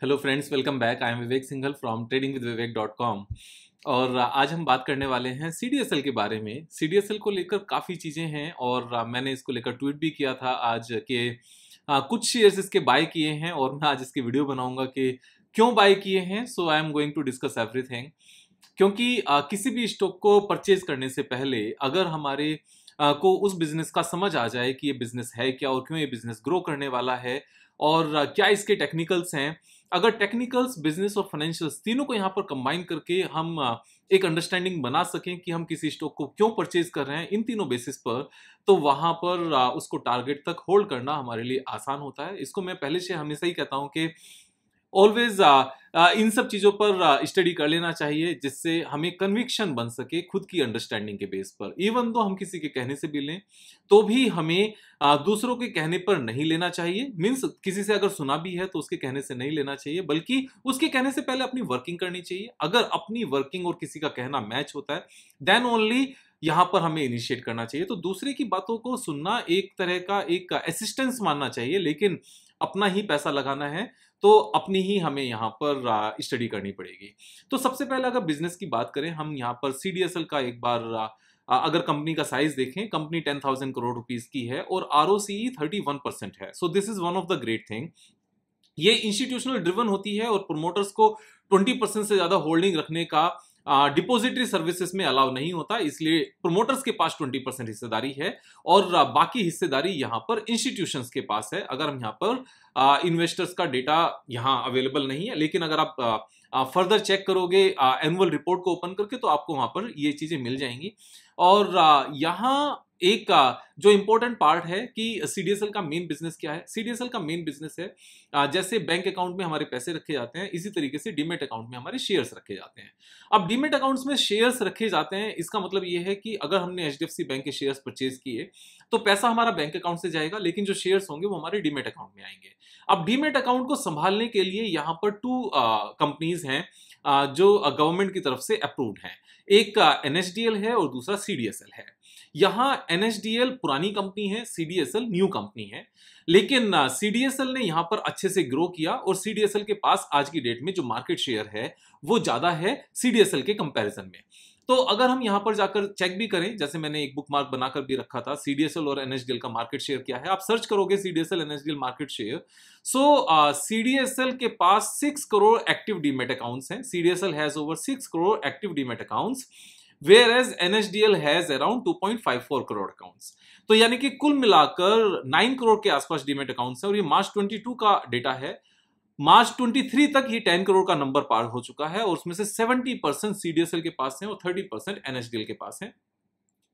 Hello friends welcome back I am Vivek Singhal from trading with Vivek dot com और आज हम बात करने वाले हैं सी डी एस एल के बारे में। सी डी एस एल को लेकर काफ़ी चीज़ें हैं और मैंने इसको लेकर ट्वीट भी किया था आज के कुछ शेयर्स इसके बाय किए हैं और मैं आज इसकी वीडियो बनाऊँगा कि क्यों बाय किए हैं। So I am going to discuss everything क्योंकि आ, किसी भी स्टॉक को परचेज करने से पहले अगर हमारे आ, को उस बिज़नेस का समझ आ जाए कि ये बिज़नेस है क्या और क्यों ये बिज़नेस ग्रो करने वाला है और आ, क्या इसके टेक्निकल्स हैं अगर टेक्निकल्स बिज़नेस और फाइनेंशियल्स तीनों को यहाँ पर कंबाइन करके हम एक अंडरस्टैंडिंग बना सकें कि हम किसी स्टॉक को क्यों परचेज कर रहे हैं, इन तीनों बेसिस पर तो वहाँ पर उसको टारगेट तक होल्ड करना हमारे लिए आसान होता है। इसको मैं पहले से हमेशा ही कहता हूँ कि ऑलवेज uh, uh, इन सब चीज़ों पर स्टडी uh, कर लेना चाहिए जिससे हमें कन्विक्शन बन सके खुद की अंडरस्टैंडिंग के बेस पर। इवन तो हम किसी के कहने से भी लें तो भी हमें दूसरों के कहने पर नहीं लेना चाहिए। मीन्स किसी से अगर सुना भी है तो उसके कहने से नहीं लेना चाहिए बल्कि उसके कहने से पहले अपनी वर्किंग करनी चाहिए। अगर अपनी वर्किंग और किसी का कहना मैच होता है देन ओनली यहाँ पर हमें इनिशिएट करना चाहिए। तो दूसरे की बातों को सुनना एक तरह का एक असिस्टेंस मानना चाहिए लेकिन अपना ही पैसा लगाना है। तो अपनी ही हमें यहाँ पर स्टडी करनी पड़ेगी। तो सबसे पहले अगर बिज़नेस की बात करें, हम यहाँ पर सीडीएसएल का एक बार अगर कंपनी का साइज़ देखें company ten thousand crore rupees की है और R O C thirty one percent है। So this is one of the great thing ये इंस्टीट्यूशनल ड्रिवन होती है और प्रोमोटर्स को ट्वेंटी परसेंट से ज़्यादा होल्डिंग रखने का डिपोजिटरी सर्विसेज़ में अलाउ नहीं होता, इसलिए प्रोमोटर्स के पास 20 परसेंट हिस्सेदारी है और बाकी हिस्सेदारी यहाँ पर इंस्टीट्यूशंस के पास है। अगर हम यहाँ पर इन्वेस्टर्स का डेटा यहाँ अवेलेबल नहीं है, लेकिन अगर आप फर्दर चेक करोगे एनुअल रिपोर्ट को ओपन करके तो आपको वहाँ पर ये चीज़ें मिल जाएँगी। और यहाँ एक का जो इंपॉर्टेंट पार्ट है कि सीडीएसएल का मेन बिज़नेस क्या है? सीडीएसएल का मेन बिज़नेस है जैसे बैंक अकाउंट में हमारे पैसे रखे जाते हैं, इसी तरीके से डीमेट अकाउंट में हमारे शेयर्स रखे जाते हैं। अब डीमेट अकाउंट्स में शेयर्स रखे जाते हैं, इसका मतलब ये है कि अगर हमने एच बैंक के शेयर्स परचेज किए तो पैसा हमारा बैंक अकाउंट से जाएगा, लेकिन जो शेयर्स होंगे वो हमारे डीमेट अकाउंट में आएँगे। अब डीमेट अकाउंट को संभालने के लिए यहाँ पर टू कंपनीज़ हैं जो गवर्नमेंट की तरफ़ से अप्रूव्ड हैं। एक एन है और दूसरा सीडीएसएल है। यहाँ एनएसडीएल पुरानी कंपनी है सीडीएसएल न्यू कंपनी है। लेकिन सीडीएसएल ने यहाँ पर अच्छे से ग्रो किया और सीडीएसएल के पास आज की डेट में जो मार्केट शेयर है, वो ज़्यादा है सीडीएसएल के कंपैरिजन में। तो अगर हम यहाँ पर जाकर चेक भी करें, जैसे मैंने एक बुक मार्क बनाकर भी रखा था सीडीएसएल और एनएसडीएल का मार्केट शेयर क्या है, आप सर्च करोगे CDSL NSDL market share so CDSL के पास six crore active demat accounts हैं। CDSL has over six crore active demat accounts whereas NHDL has around 2.54 crore accounts तो यानी कि कुल मिलाकर 9 करोड़ के आसपास डीमेट अकाउंट्स है और ये मार्च 22 का डेटा है। मार्च 23 तक ये 10 करोड़ का नंबर पार हो चुका है और उसमें से 70 परसेंट सीडीएसएल के पास है और 30 परसेंट एनएचडीएल के पास है।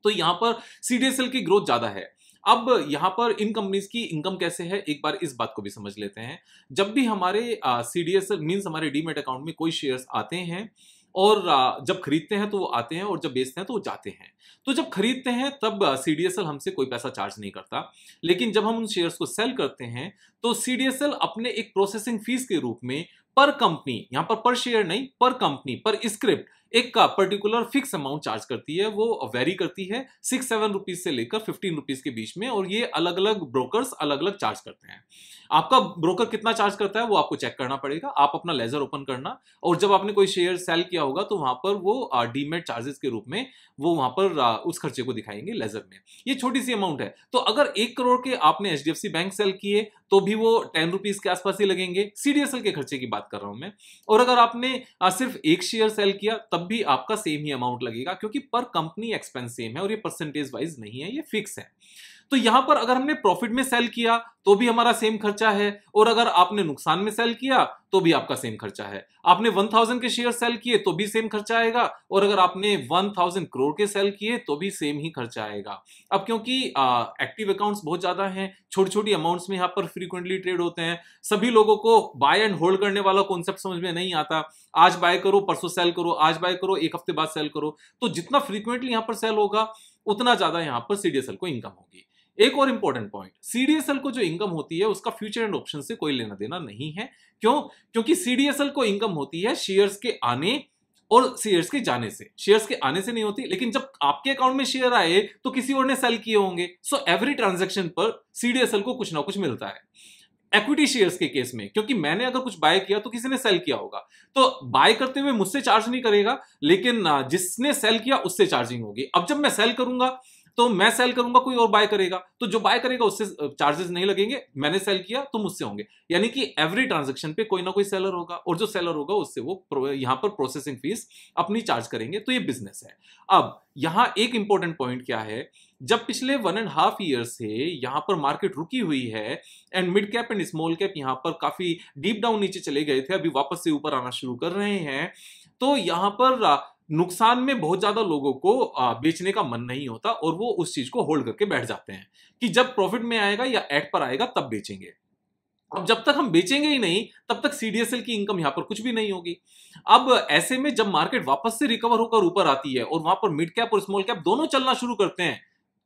तो यहाँ पर सीडीएसएल की ग्रोथ ज़्यादा है। अब यहाँ पर इन कंपनीज़ की इनकम कैसे है, एक बार इस बात को भी समझ लेते हैं। जब भी हमारे सी डी सीडीएसएल मीन्स हमारे डीमेट अकाउंट में कोई शेयर्स आते हैं और जब खरीदते हैं तो वो आते हैं और जब बेचते हैं तो वो जाते हैं। तो जब खरीदते हैं तब सीडीएसएल हमसे कोई पैसा चार्ज नहीं करता। लेकिन जब हम उन शेयर्स को सेल करते हैं तो सीडीएसएल अपने एक प्रोसेसिंग फ़ीस के रूप में पर कंपनी, यहाँ पर पर शेयर नहीं, पर कंपनी, पर स्क्रिप्ट एक का पर्टिकुलर फिक्स अमाउंट चार्ज करती है, वो वेरी करती है सिक्स सेवन रुपीज़ से लेकर फिफ्टीन रुपीज़ के बीच में, और ये अलग अलग ब्रोकर्स अलग अलग चार्ज करते हैं। आपका ब्रोकर कितना चार्ज करता है, वो आपको चेक करना पड़ेगा, आप अपना लेजर ओपन करना, और जब आपने कोई शेयर सेल किया होगा तो वहाँ पर वो डीमेट चार्जेस के रूप में वो वहाँ पर उस खर्चे को दिखाएँगे लेजर में। ये छोटी सी अमाउंट है। तो अगर एक करोड़ के आपने एचडीएफसी बैंक सेल किए तो भी वो टेन रुपीज़ के आसपास ही लगेंगे। सीडीएसएल के खर्चे की बात कर रहा हूँ मैं। और अगर आपने सिर्फ़ एक शेयर सेल किया तब भी आपका सेम ही अमाउंट लगेगा, क्योंकि पर कंपनी एक्सपेंस सेम है और ये परसेंटेज वाइज नहीं है, ये फिक्स है। तो यहाँ पर अगर हमने प्रॉफिट में सेल किया तो भी हमारा सेम खर्चा है। और अगर आपने नुकसान में सेल किया तो भी आपका सेम खर्चा है। आपने 1000 के शेयर सेल किए तो भी सेम खर्चा आएगा। और अगर आपने 1000 करोड़ के सेल किए तो भी सेम ही खर्चा आएगा। अब क्योंकि एक्टिव अकाउंट्स बहुत ज़्यादा हैं छोटी छोटी अमाउंट्स में यहाँ पर फ्रीक्वेंटली ट्रेड होते हैं। सभी लोगों को बाय एंड होल्ड करने वाला कॉन्सेप्ट समझ में नहीं आता। आज बाय करो, परसों सेल करो, आज बाय करो, एक हफ़्ते बाद सेल करो। तो जितना फ्रीक्वेंटली यहाँ पर सेल होगा, उतना ज़्यादा यहाँ पर सीडीएसएल को इनकम होगी। एक और इंपॉर्टेंट पॉइंट सीडीएसएल को जो इनकम होती है, उसका फ्यूचर एंड ऑप्शन से कोई लेना देना नहीं है। क्यों? क्योंकि सीडीएसएल को इनकम होती है शेयर्स के आने और शेयर्स के जाने से। शेयर्स के आने से नहीं होती, लेकिन जब आपके अकाउंट में शेयर आए तो किसी और ने सेल किए होंगे। सो एवरी ट्रांजेक्शन पर सीडीएसएल को कुछ ना कुछ मिलता है। इक्विटी शेयर्स के केस में, क्योंकि मैंने अगर कुछ बाय किया तो किसी ने सेल किया होगा। तो बाय करते हुए मुझसे चार्ज नहीं करेगा, लेकिन, जिसने सेल किया, उससे चार्जिंग होगी। अब जब मैं सेल करूँगा तो मैं सेल करूँगा, कोई और बाय करेगा। तो जो बाय करेगा, उससे चार्जेस नहीं लगेंगे। मैंने सेल किया तो मुझसे होंगे। यानी कि एवरी ट्रांजेक्शन पे कोई ना कोई सेलर होगा और जो सेलर होगा, उससे वो यहाँ पर प्रोसेसिंग फ़ीस अपनी चार्ज करेंगे। तो ये बिज़नेस है। अब, यहाँ एक इंपॉर्टेंट पॉइंट क्या है? जब पिछले वन एंड हाफ़ ईयर से यहाँ पर मार्केट रुकी हुई है and mid cap and small cap यहाँ पर काफ़ी डीप डाउन नीचे चले गए थे, अभी वापस से ऊपर आना शुरू कर रहे हैं तो यहाँ पर नुकसान में बहुत ज़्यादा लोगों को बेचने का मन नहीं होता और वो उस चीज़ को होल्ड करके बैठ जाते हैं कि जब प्रॉफिट में आएगा या एड पर आएगा, तब बेचेंगे। अब जब तक हम बेचेंगे ही नहीं, तब तक सीडीएसएल की इनकम यहाँ पर कुछ भी नहीं होगी। अब ऐसे में जब मार्केट वापस से रिकवर होकर ऊपर आती है और वहाँ पर मिड कैप और स्मॉल कैप दोनों चलना शुरू करते हैं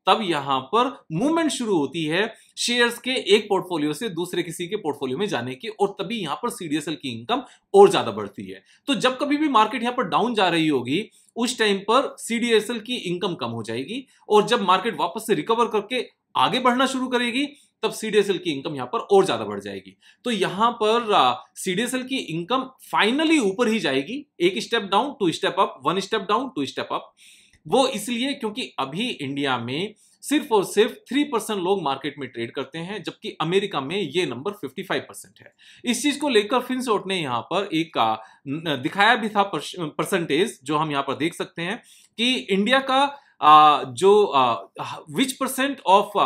तब यहाँ पर मूवमेंट शुरू होती है शेयर्स के एक पोर्टफोलियो से दूसरे किसी के पोर्टफोलियो में जाने की, और तभी यहाँ पर सीडीएसएल की इनकम और ज़्यादा बढ़ती है। तो जब कभी भी मार्केट यहाँ पर डाउन जा रही होगी, उस टाइम पर सीडीएसएल की इनकम कम हो जाएगी, और जब मार्केट वापस से रिकवर करके आगे बढ़ना शुरू करेगी, तब सीडीएसएल की इनकम यहाँ पर और ज़्यादा बढ़ जाएगी। तो यहाँ पर सीडीएसएल की इनकम फाइनली ऊपर ही जाएगी, एक step down two step up one step down two step up वो इसलिए क्योंकि अभी इंडिया में सिर्फ़ और सिर्फ़ थ्री परसेंट लोग मार्केट में ट्रेड करते हैं, जबकि अमेरिका में ये नंबर फिफ्टी फाइव परसेंट है। इस चीज़ को लेकर फिनसोट ने यहाँ पर एक का दिखाया भी था परसेंटेज जो हम यहाँ पर देख सकते हैं कि इंडिया का जो which percent of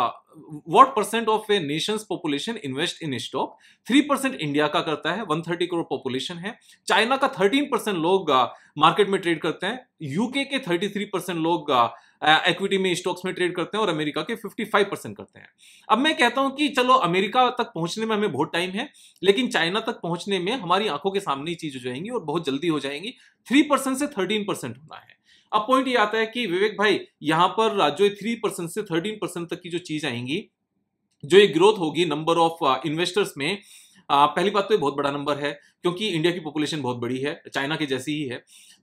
what percent of a nation's population invest in stock three percent India का करता है वन थर्टी करोड़ पॉपुलेशन है। चाइना का थर्टीन परसेंट लोग मार्केट में ट्रेड करते हैं। यूके के थर्टी थ्री परसेंट लोग इक्विटी में स्टॉक्स में ट्रेड करते हैं और अमेरिका के 55 परसेंट करते हैं। अब मैं कहता हूँ कि चलो अमेरिका तक पहुँचने में हमें बहुत टाइम है, लेकिन चाइना तक पहुँचने में हमारी आँखों के सामने ही चीज़ हो जाएँगी और बहुत जल्दी हो जाएँगी। थ्री परसेंट से थर्टीन परसेंट होना है। अब पॉइंट ये आता है कि विवेक भाई यहाँ पर जो थ्री परसेंट से थर्टीन परसेंट तक की जो चीज़ आएँगी जो एक ग्रोथ होगी नंबर ऑफ़ इन्वेस्टर्स में आ, पहली बात तो ये बहुत बड़ा नंबर है क्योंकि इंडिया की पॉपुलेशन बहुत बड़ी है चाइना की जैसी ही है।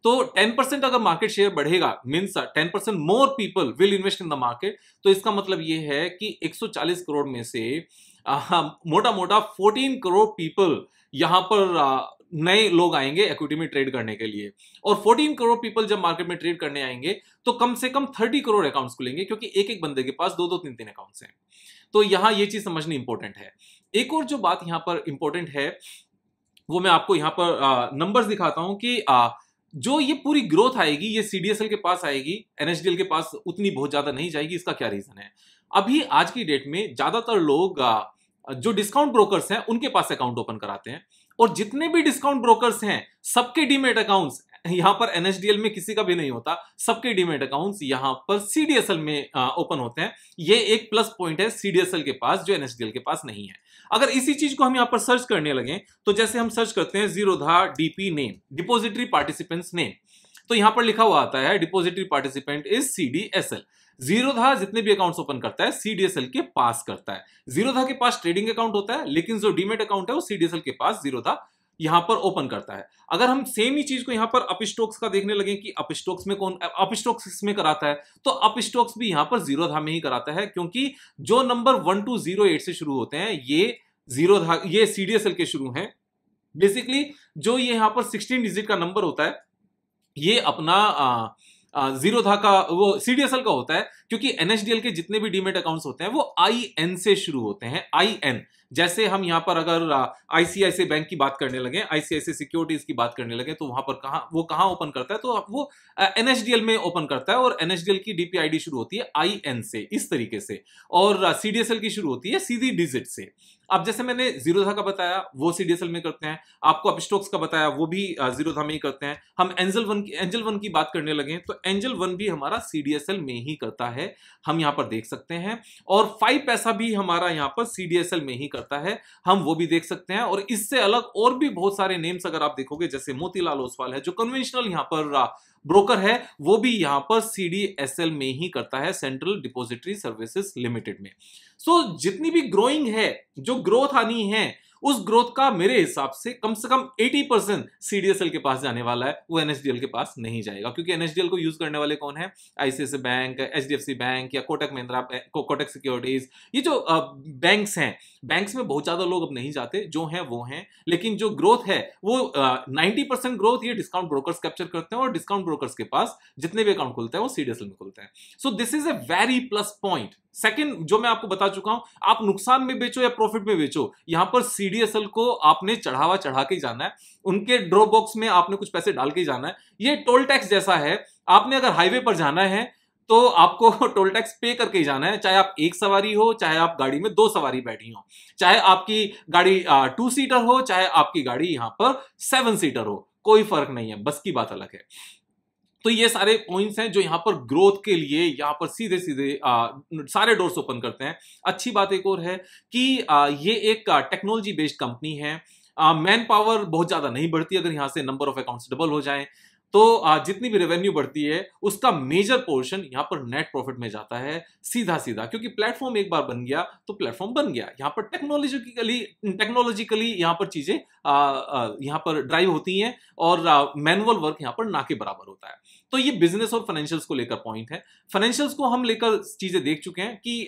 तो 10 परसेंट अगर मार्केट शेयर बढ़ेगा means 10 percent more people will invest in the market तो इसका मतलब ये है कि 140 करोड़ में से मोटा मोटा 14 करोड़ पीपल यहाँ पर नए लोग आएँगे इक्विटी में ट्रेड करने के लिए। और 14 करोड़ पीपल जब मार्केट में ट्रेड करने आएँगे तो कम से कम 30 करोड़ अकाउंट्स खुलेंगे क्योंकि एक एक बंदे के पास दो दो तीन तीन अकाउंट्स हैं। तो यहाँ ये चीज़ समझनी इंपॉर्टेंट है। एक और जो बात यहाँ पर इंपॉर्टेंट है वो मैं आपको यहाँ पर नंबर्स दिखाता हूँ कि आ, जो ये पूरी ग्रोथ आएगी ये सीडीएसएल के पास आएगी एनएसडीएल के पास उतनी बहुत ज़्यादा नहीं जाएगी इसका क्या रीजन है? अभी आज की डेट में ज़्यादातर लोग जो डिस्काउंट ब्रोकर्स हैं उनके पास अकाउंट ओपन कराते हैं। और जितने भी डिस्काउंट ब्रोकर्स हैं, सबके डीमेट अकाउंट्स यहाँ पर एनएसडीएल में किसी का भी नहीं होता, सबके डीमेट अकाउंट्स यहाँ पर सीडीएसएल में ओपन होते हैं। ये एक प्लस पॉइंट है सीडीएसएल के पास, जो एनएसडीएल के पास नहीं है। अगर इसी चीज़ को हम यहाँ पर सर्च करने लगे तो जैसे हम सर्च करते हैं Zerodha DP name depository participants name तो यहाँ पर लिखा हुआ आता है depository participant is CDSL Zerodha जितने भी अकाउंट्स ओपन करता है सीडीएसएल के पास करता है। जीरोधा के पास ट्रेडिंग अकाउंट होता है, लेकिन जो डीमेट अकाउंट है, वो सीडीएसएल के पास जीरोधा यहाँ पर ओपन करता है। अगर हम सेम ही चीज़ को यहाँ पर अपस्टॉक्स का देखने लगे कि अपस्टॉक्स में कौन अपस्टॉक्स में कराता है तो अपस्टॉक्स भी यहाँ पर ज़ीरो धा में ही कराता है, क्योंकि जो number one two zero eight से शुरू होते हैं, ये ज़ीरो धा ये सीडीएसएल के शुरू हैं। बेसिकली जो ये यहाँ पर सिक्सटीन डिजिट का नंबर होता है, ये अपना ज़ीरो था का, वो सीडीएसएल का होता है, क्योंकि एनएचडीएल के जितने भी डीमेट अकाउंट्स होते हैं, वो आई एन से शुरू होते हैं आई एन जैसे हम यहाँ पर अगर आईसीआईसी बैंक की बात करने लगे आईसीआईसी सिक्योरिटीज की बात करने लगे तो वहाँ पर कहा, वो कहाँ ओपन करता है तो वो एनएचडीएल में ओपन करता है, और एनएचडीएल की डीपीआईडी शुरू होती है आई एन से, इस तरीके से। और सीडीएसएल की शुरू होती है सीधी डिजिट से। अब जैसे मैंने जीरोधा का बताया, वो सीडीएसएल में करते हैं। आपको अपस्टॉक्स का बताया, वो भी जीरोधा में ही करते हैं। हम एंजल वन की एंजल वन की बात करने लगे तो एंजल वन भी हमारा सीडीएसएल में ही करता है। हम यहाँ पर देख सकते हैं। और फाइव पैसा भी हमारा यहाँ पर सीडीएसएल में ही करता है। हम वो भी देख सकते हैं। और इससे अलग और भी बहुत सारे नेम्स अगर आप देखोगे, जैसे मोतीलाल ओसवाल है, जो कन्वेंशनल यहाँ पर ब्रोकर है वो भी यहाँ पर सीडीएसएल में ही करता है सेंट्रल डिपोजिटरी सर्विसेज़ लिमिटेड में। सो so, जितनी भी ग्रोइंग है जो ग्रोथ आनी है उस ग्रोथ का मेरे हिसाब से कम से कम 80 परसेंट सीडीएसएल के पास जाने वाला है, वो एनएसडीएल के पास नहीं जाएगा, क्योंकि एनएसडीएल को यूज़ करने वाले कौन है? आईसीआईसी बैंक एचडीएफसी बैंक या कोटक महिंद्रा कोटक सिक्योरिटीज ये जो बैंक्स हैं बैंक्स में बहुत ज़्यादा लोग अब नहीं जाते, जो हैं, वो हैं, लेकिन जो ग्रोथ है, वो नाइनटी परसेंट ग्रोथ ये डिस्काउंट ब्रोकर्स कैप्चर करते हैं और डिस्काउंट ब्रोकर्स के पास जितने भी अकाउंट खुलते हैं, वो सीडीएसएल में खुलते हैं। So this is a very plus point second जो मैं आपको बता चुका हूँ, आप नुकसान में बेचो या प्रॉफिट में बेचो, यहाँ पर सीडीएसएल को आपने चढ़ावा चढ़ा के जाना है, उनके ड्रॉप बॉक्स में आपने कुछ पैसे डाल के जाना है। ये टोल टैक्स जैसा है, आपने अगर हाईवे पर जाना है तो आपको टोल टैक्स पे करके ही जाना है, चाहे आप एक सवारी हो, चाहे आप गाड़ी में दो सवारी बैठी हो, चाहे आपकी गाड़ी टू सीटर हो, चाहे आपकी गाड़ी यहाँ पर सेवन सीटर हो, कोई फ़र्क नहीं है, बस की बात अलग है। तो ये सारे पॉइंट्स हैं जो यहाँ पर ग्रोथ के लिए यहाँ पर सीधे सीधे आ, सारे डोर्स ओपन करते हैं। अच्छी बात एक और है कि आ, ये एक टेक्नोलॉजी बेस्ड कंपनी है। मैन पावर बहुत ज़्यादा नहीं बढ़ती अगर यहाँ से नंबर ऑफ़ अकाउंट्स डबल हो जाए। तो जितनी भी रेवेन्यू बढ़ती है, उसका मेजर पोर्शन यहाँ पर नेट प्रॉफिट में जाता है सीधा सीधा क्योंकि प्लेटफॉर्म एक बार बन गया तो प्लेटफॉर्म बन गया। यहाँ पर टेक्नोलॉजिकली टेक्नोलॉजिकली यहाँ पर चीज़ें यहाँ पर ड्राइव होती हैं और मैनुअल वर्क यहाँ पर ना के बराबर होता है। तो ये बिज़नेस और फाइनेंशियल्स को लेकर पॉइंट है। फाइनेंशियल्स को हम लेकर चीज़ें देख चुके हैं कि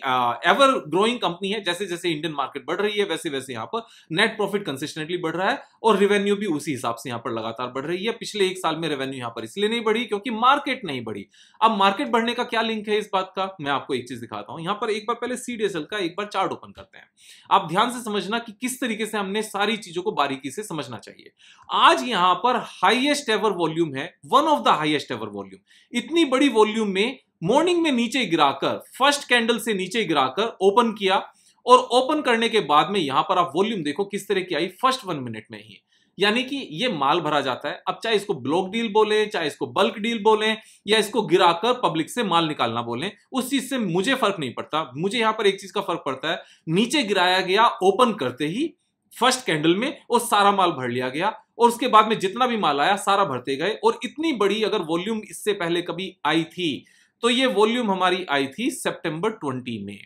एवर ग्रोइंग कंपनी है, जैसे जैसे इंडियन मार्केट बढ़ रही है, वैसे वैसे यहाँ पर नेट प्रॉफिट कंसिस्टेंटली बढ़ रहा है और रेवेन्यू भी उसी हिसाब से यहाँ पर लगातार बढ़ रही है। पिछले एक साल में रेवेन्यू यहाँ पर इसलिए नहीं बढ़ी क्योंकि मार्केट नहीं बढ़ी। अब मार्केट बढ़ने का क्या लिंक है इस बात का? मैं आपको एक चीज़ दिखाता हूँ। यहाँ पर एक बार पहले सीडीएसएल का एक बार चार्ट ओपन करते हैं। आप ध्यान से समझना कि किस तरीके से हमने सारी चीज़ों को बारीकी से समझना चाहिए। आज यहाँ पर हाइएस्ट एवर वॉल्यूम है one of the highest ever volume इतनी बड़ी वॉल्यूम में मॉर्निंग में नीचे गिराकर फ़र्स्ट कैंडल से नीचे गिराकर ओपन किया और ओपन करने के बाद में यहाँ पर आप वॉल्यूम देखो किस तरह की आई फ़र्स्ट वन मिनट में ही। यानी कि ये माल भरा जाता है। अब चाहे इसको ब्लॉक डील बोले, चाहे इसको बल्क डील बोले या इसको गिराकर पब्लिक से माल निकालना बोले, उस चीज़ से मुझे फ़र्क नहीं पड़ता। मुझे यहाँ पर एक चीज़ का फ़र्क पड़ता है। नीचे गिराया गया ओपन करते ही फ़र्स्ट कैंडल में और सारा माल भर लिया गया और उसके बाद में जितना भी माल आया, सारा भरते गए और इतनी बड़ी अगर वॉल्यूम इससे पहले कभी आई थी तो ये वॉल्यूम हमारी आई थी सितंबर 20 में।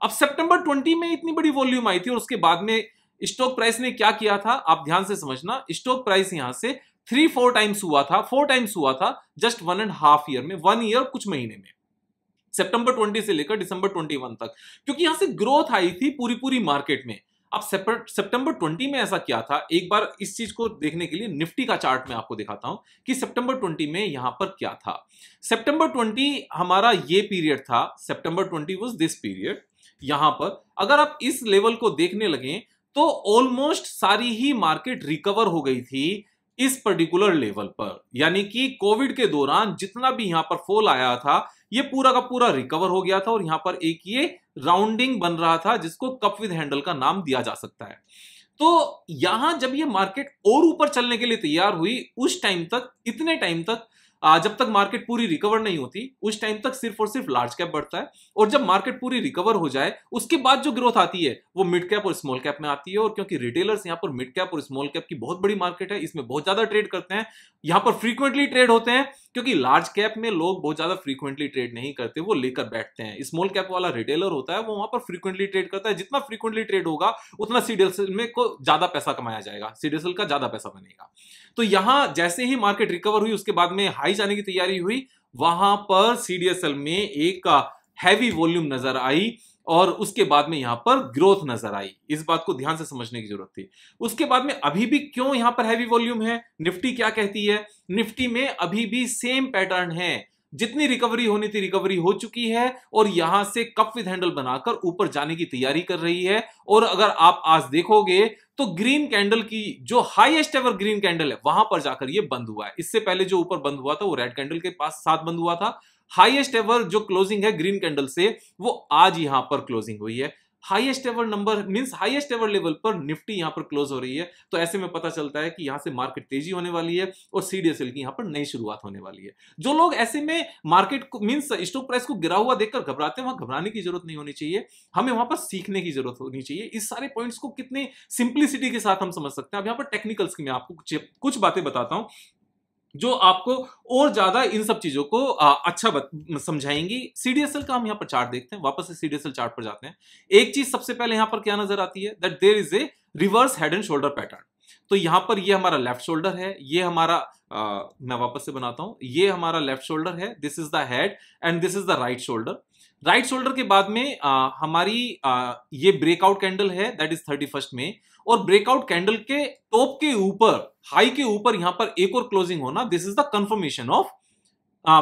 अब सितंबर 20 में इतनी बड़ी वॉल्यूम आई थी और उसके बाद में स्टॉक प्राइस ने क्या किया था, आप ध्यान से समझना, स्टॉक प्राइस यहाँ से थ्री फोर टाइम्स हुआ था फोर टाइम्स हुआ था just one and half year में वन ईयर कुछ महीने में। सितंबर 20 से लेकर दिसंबर 21 तक, क्योंकि यहाँ से ग्रोथ आई थी पूरी पूरी मार्केट में। अब सितंबर 20 में ऐसा क्या था, एक बार इस चीज़ को देखने के लिए निफ्टी का चार्ट मैं आपको दिखाता हूँ कि सितंबर 20 में यहाँ पर क्या था। सितंबर 20 हमारा ये पीरियड था सितंबर 20 वाज दिस पीरियड यहाँ पर। अगर आप इस लेवल को देखने लगे तो ऑलमोस्ट सारी ही मार्केट रिकवर हो गई थी इस पर्टिकुलर लेवल पर। यानी कि कोविड के दौरान जितना भी यहाँ पर फॉल आया था ये पूरा का पूरा रिकवर हो गया था और यहाँ पर एक ये राउंडिंग बन रहा था, जिसको कप विद हैंडल का नाम दिया जा सकता है। तो यहाँ जब ये मार्केट और ऊपर चलने के लिए तैयार हुई, उस टाइम तक, इतने टाइम तक जब तक मार्केट पूरी रिकवर नहीं होती, उस टाइम तक सिर्फ़ और सिर्फ़ लार्ज कैप बढ़ता है। और जब मार्केट पूरी रिकवर हो जाए, उसके बाद जो ग्रोथ आती है, वो मिड कैप और स्मॉल कैप में आती है। और क्योंकि रिटेलर्स यहाँ पर मिड कैप और स्मॉल कैप की बहुत बड़ी मार्केट है, इसमें बहुत ज़्यादा ट्रेड करते हैं। यहाँ पर फ्रीक्वेंटली ट्रेड होते हैं, क्योंकि लार्ज कैप में लोग बहुत ज़्यादा फ्रीक्वेंटली ट्रेड नहीं करते, वो लेकर बैठते हैं। स्मॉल कैप वाला रिटेलर होता है, वो वहाँ पर फ्रीक्वेंटली ट्रेड करता है। जितना फ्रीक्वेंटली ट्रेड होगा, उतना सीडीएसएल में को ज़्यादा पैसा कमाया जाएगा। सीडीएसएल का ज़्यादा पैसा बनेगा। तो यहाँ जैसे ही मार्केट रिकवर हुई, उसके बाद में हाई जाने की तैयारी हुई, वहाँ पर सीडीएसएल में एक हैवी वॉल्यूम नज़र आई और उसके बाद में यहाँ पर ग्रोथ नज़र आई। इस बात को ध्यान से समझने की ज़रूरत थी। उसके बाद में अभी भी क्यों यहाँ पर हैवी वॉल्यूम है? निफ्टी क्या कहती है? निफ्टी में अभी भी सेम पैटर्न है। जितनी रिकवरी होनी थी रिकवरी हो चुकी है और यहाँ से कप विद हैंडल बनाकर ऊपर जाने की तैयारी कर रही है। और अगर आप आज देखोगे तो ग्रीन कैंडल की जो हाईएस्ट एवर ग्रीन कैंडल है, वहाँ पर जाकर ये बंद हुआ है। इससे पहले जो ऊपर बंद हुआ था, वो रेड कैंडल के पास साथ बंद हुआ था। हाईएस्ट एवर जो क्लोजिंग है ग्रीन कैंडल से, वो आज यहाँ पर क्लोजिंग हुई है। Highest ever number means highest ever level पर निफ्टी यहाँ पर क्लोज हो रही है। तो ऐसे में पता चलता है कि यहाँ से मार्केट तेज़ी होने वाली है और सीडीएसएल की यहाँ पर नई शुरुआत होने वाली है। जो लोग ऐसे में मार्केट को मींस स्टॉक प्राइस को गिरा हुआ देखकर घबराते हैं, वहाँ घबराने की ज़रूरत नहीं होनी चाहिए। हमें वहाँ पर सीखने की ज़रूरत होनी चाहिए। इस सारे पॉइंट्स को कितने सिंप्लिसिटी के साथ हम समझ सकते हैं। अब यहाँ पर टेक्निकल्स की मैं आपको कुछ बातें बताता हूँ। जो आपको और ज़्यादा इन सब चीज़ों को आ, अच्छा समझाएँगी। सीडीएसएल का हम यहाँ पर चार्ट देखते हैं वापस से सीडीएसएल चार्ट पर जाते हैं। एक चीज़ सबसे पहले यहाँ पर क्या नज़र आती है? That there is a reverse head and shoulder pattern तो यहाँ पर ये हमारा लेफ़्ट शोल्डर है ये हमारा आ, मैं वापस से बनाता हूँ ये हमारा लेफ़्ट शोल्डर है this is the head and this is the right shoulder right shoulder के बाद में आ, हमारी आ, ये ब्रेकआउट कैंडल है दैट इज़ थर्टी फ़र्स्ट में और ब्रेकआउट कैंडल के टॉप के ऊपर हाई के ऊपर यहाँ पर एक और क्लोजिंग होना this is the confirmation of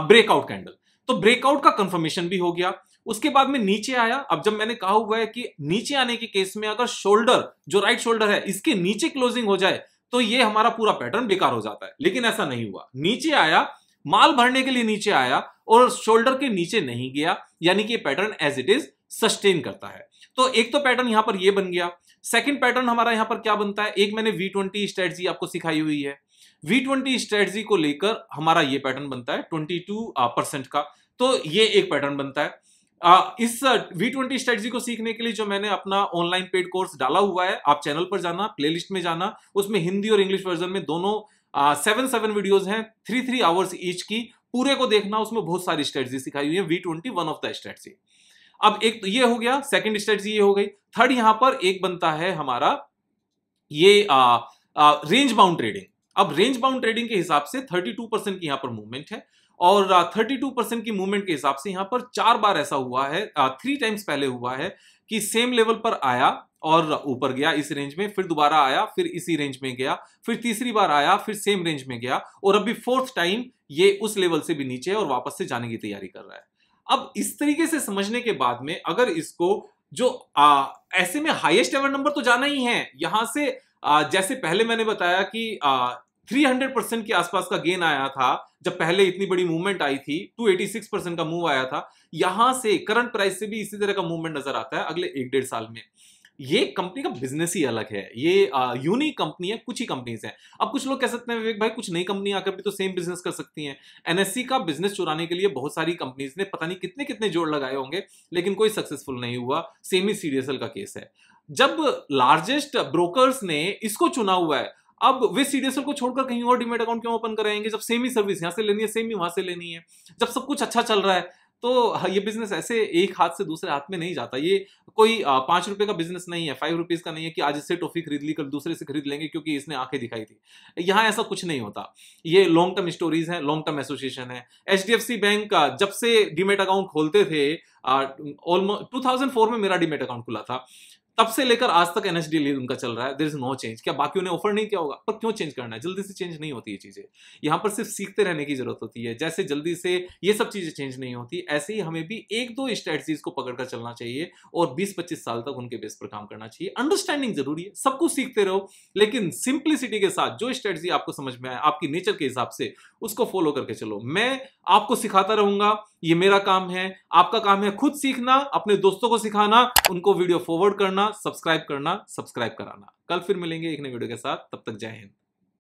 breakout candle तो ब्रेकआउट का कंफर्मेशन भी हो गया। उसके बाद में नीचे आया। अब जब मैंने कहा हुआ है कि नीचे आने के केस में अगर शोल्डर जो राइट शोल्डर है, इसके नीचे क्लोजिंग हो जाए तो ये हमारा पूरा पैटर्न बेकार हो जाता है। लेकिन ऐसा नहीं हुआ। नीचे आया, माल भरने के लिए नीचे आया और शोल्डर के नीचे नहीं गया, यानी कि pattern as it is sustain करता है। तो एक तो पैटर्न यहाँ पर ये बन गया। सेकंड पैटर्न हमारा यहाँ पर क्या बनता है? एक मैंने वी ट्वेंटी स्ट्रेटजी आपको सिखाई हुई है। वी ट्वेंटी स्ट्रेटजी को लेकर हमारा ये पैटर्न बनता है ट्वेंटी टू परसेंट का। तो ये एक पैटर्न बनता है। आ, इस वी ट्वेंटी स्ट्रेटजी को सीखने के लिए जो मैंने अपना ऑनलाइन पेड कोर्स डाला हुआ है आप चैनल पर जाना प्लेलिस्ट में जाना उसमें हिंदी और इंग्लिश वर्जन में दोनों सेवन सेवन वीडियोज़ हैं थ्री थ्री आवर्स ईच की। पूरे को देखना उसमें बहुत सारी स्ट्रेटजी सिखाई हुई है V twenty one of the strategy अब एक तो ये हो गया सेकंड स्ट्रेटजी ये हो गई। थर्ड यहाँ पर एक बनता है हमारा ये आ, आ, रेंज बाउंड ट्रेडिंग अब रेंज बाउंड ट्रेडिंग के हिसाब से 32 परसेंट की यहाँ पर मूवमेंट है और 32 परसेंट की मूवमेंट के हिसाब से यहाँ पर चार बार ऐसा हुआ है थ्री टाइम्स पहले हुआ है कि सेम लेवल पर आया और ऊपर गया इस रेंज में फिर दोबारा आया फिर इसी रेंज में गया फिर तीसरी बार आया फिर सेम रेंज में गया और अभी फोर्थ टाइम ये उस लेवल से भी नीचे और वापस से जाने की तैयारी कर रहा है। अब इस तरीके से समझने के बाद में अगर इसको जो आ, ऐसे में हाईएस्ट एवर नंबर तो जाना ही है। यहाँ से आ, जैसे पहले मैंने बताया कि थ्री हंड्रेड परसेंट के आसपास का गेन आया था जब पहले इतनी बड़ी मूवमेंट आई थी टू एटी सिक्स परसेंट का मूव आया था। यहाँ से करंट प्राइस से भी इसी तरह का मूवमेंट नज़र आता है अगले एक डेढ़ साल में। ये कंपनी का बिज़नेस ही अलग है। ये यूनिक कंपनी है, कुछ ही कंपनीज़ हैं। अब कुछ लोग कह सकते हैं, विवेक भाई, कुछ नई कंपनी आकर भी तो सेम बिज़नेस कर सकती हैं। एनएससी का बिज़नेस चुराने के लिए बहुत सारी कंपनीज़ ने, पता नहीं कितने कितने जोड़ लगाए होंगे, लेकिन कोई सक्सेसफुल नहीं हुआ। सेम ही सीडीएसएल का केस है। जब लार्जेस्ट ब्रोकर्स ने इसको चुना हुआ है, अब वे सीडीएसएल को छोड़कर कहीं और डिमेट अकाउंट क्यों ओपन कराएँगे? जब सेम ही सर्विस यहाँ से लेनी है सेम ही वहाँ से लेनी है। जब सब कुछ अच्छा चल रहा है तो ये बिज़नेस ऐसे एक हाथ से दूसरे हाथ में नहीं जाता। ये कोई पाँच रुपए का बिज़नेस नहीं है फाइव रुपीज़ का नहीं है कि आज इससे टॉफी खरीद ली, कल दूसरे से खरीद लेंगे क्योंकि इसने आँखें दिखाई थी। यहाँ ऐसा कुछ नहीं होता। ये लॉन्ग टर्म स्टोरीज है लॉन्ग टर्म एसोसिएशन है। एचडीएफसी बैंक जब से डीमेट अकाउंट खोलते थे ऑलमोस्ट टू में मेरा डीमेट अकाउंट खुला था। तब से लेकर आज तक एन एनएसडी उनका चल रहा है। देर इज़ नो चेंज क्या बाकी ने ऑफ़र नहीं किया होगा? पर क्यों चेंज करना है? जल्दी से चेंज नहीं होती ये चीज़ें। यहाँ पर सिर्फ़ सीखते रहने की ज़रूरत होती है। जैसे जल्दी से ये सब चीज़ें चेंज नहीं होती, ऐसे ही हमें भी एक दो स्ट्रेटजीज को पकड़कर चलना चाहिए और 20-25 साल तक उनके बेस पर काम करना चाहिए। अंडरस्टैंडिंग ज़रूरी है। सब कुछ सीखते रहो। लेकिन सिंप्लिसिटी के साथ जो स्ट्रेटजी आपको समझ में आए, आपकी नेचर के हिसाब से उसको फॉलो करके चलो। मैं आपको सिखाता रहूँगा। ये मेरा काम है। आपका काम है खुद सीखना, अपने दोस्तों को सिखाना, उनको वीडियो फॉरवर्ड करना सब्सक्राइब करना सब्सक्राइब कराना। कल फिर मिलेंगे एक नए वीडियो के साथ। तब तक जय हिंद।